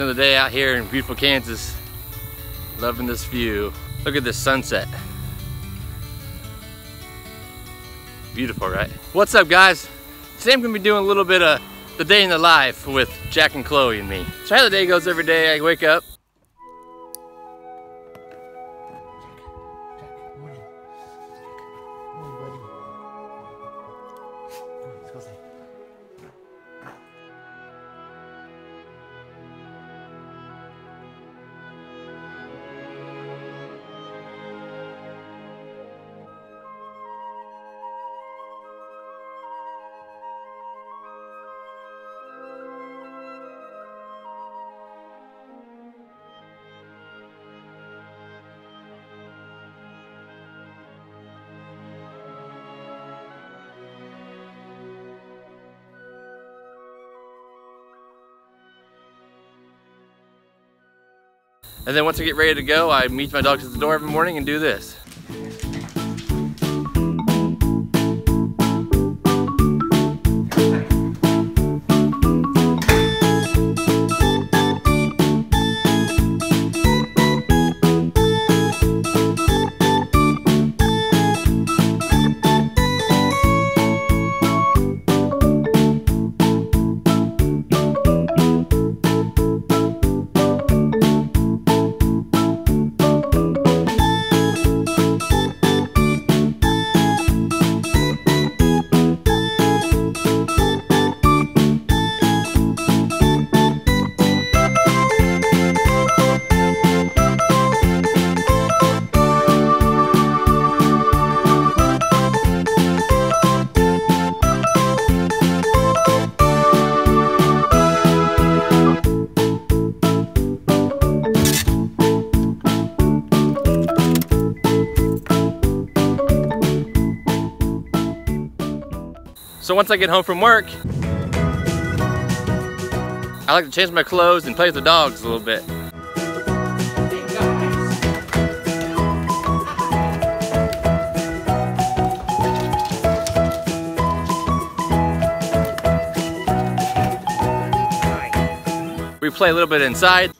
Spend the day out here in beautiful Kansas. Loving this view. Look at this sunset. Beautiful, right? What's up guys? Today I'm gonna be doing a little bit of the day in the life with Jack and Chloe and me. So how the day goes every day, I wake up, And then once I get ready to go, I meet my dogs at the door every morning and do this. So once I get home from work, I like to change my clothes and play with the dogs a little bit. We play a little bit inside.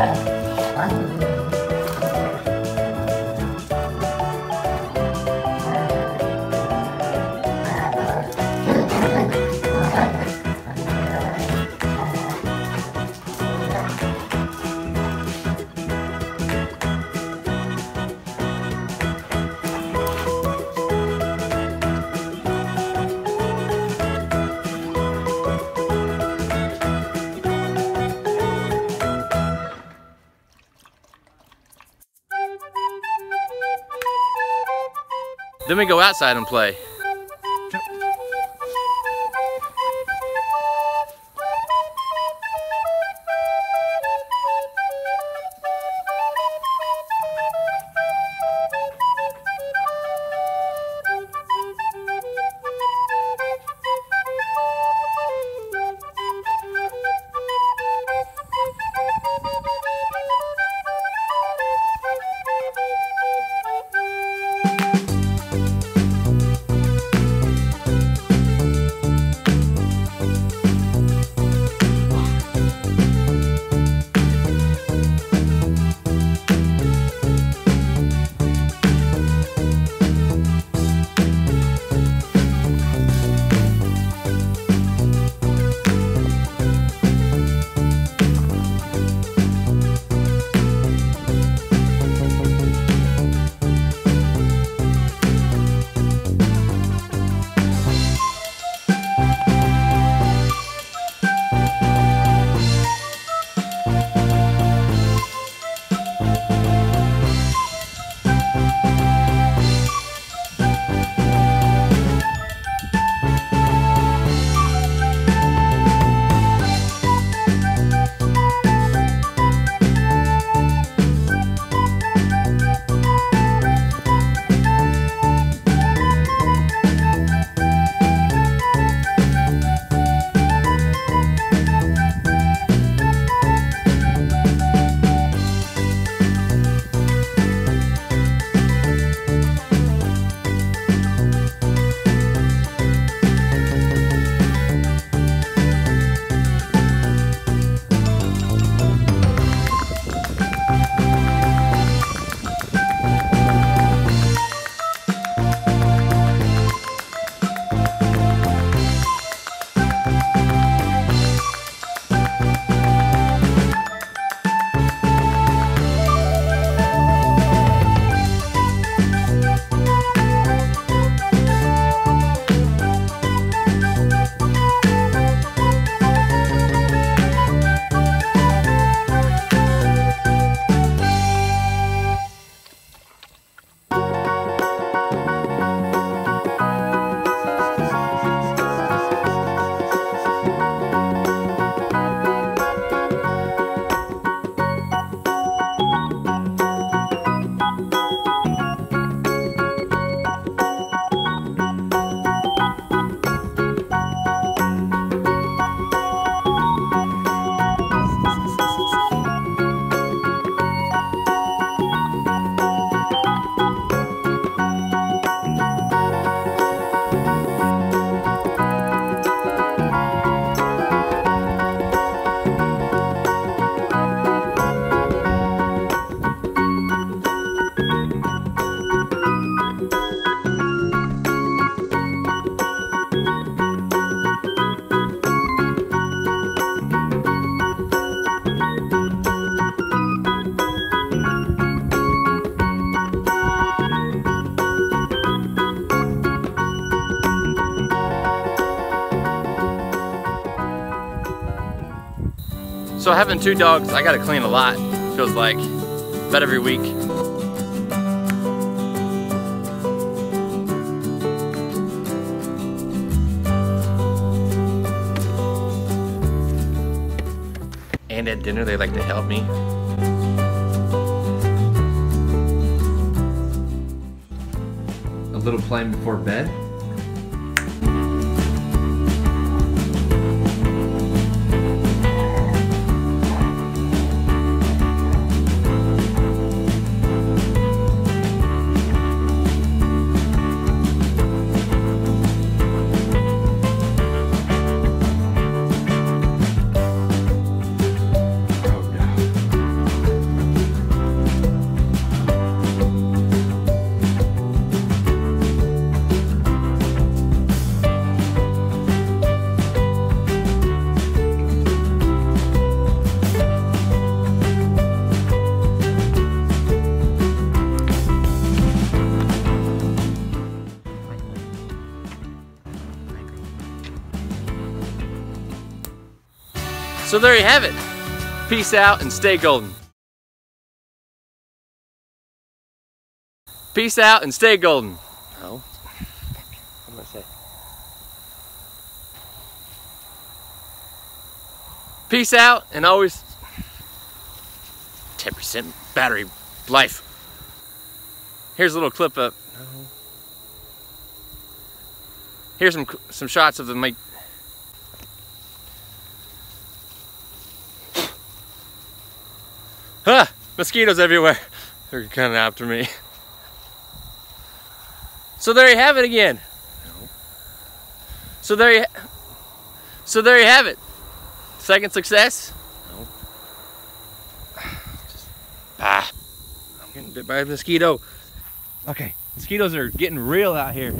Apple. Then we go outside and play. So having two dogs, I gotta clean a lot, feels like, about every week. And at dinner, they like to help me. A little playing before bed. So there you have it. Peace out and stay golden. Peace out and stay golden. No. What am I say? Peace out and always 10% battery life. Here's a little clip of. No. Here's some some shots of the make. Ah, mosquitoes everywhere. They're of after me. So there you have it again. No. So there you. So there you have it. Second success. Ah, I'm getting bit by a mosquito. Okay, mosquitoes are getting real out here.